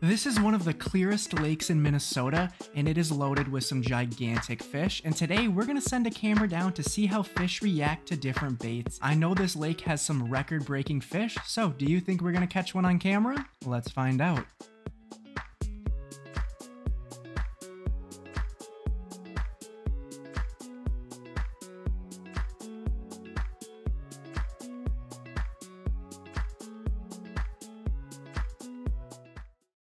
This is one of the clearest lakes in Minnesota, and it is loaded with some gigantic fish. And today we're gonna send a camera down to see how fish react to different baits. I know this lake has some record breaking fish, so do you think we're gonna catch one on camera? Let's find out.